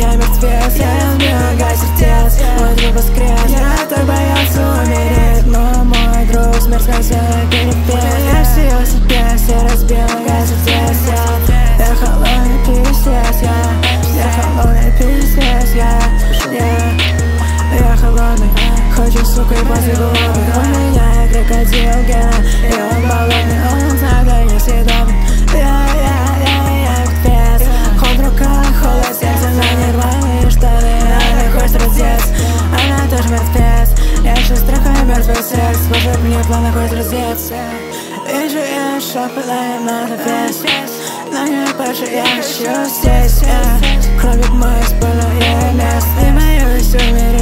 разбила сердец Мой друг воскрес. Я так боялся умереть Но мой друг смерть сказала перепел Я все себе все разбил сердец Я, я холодный пиздец Я, я холодный пиздец Я, я, я холодный Хочу, сука, и после Твой план такой разлетится Вижу я, что пылает на весь Но не больше я еще здесь кровь Кровью мой спала, я не снимаюсь в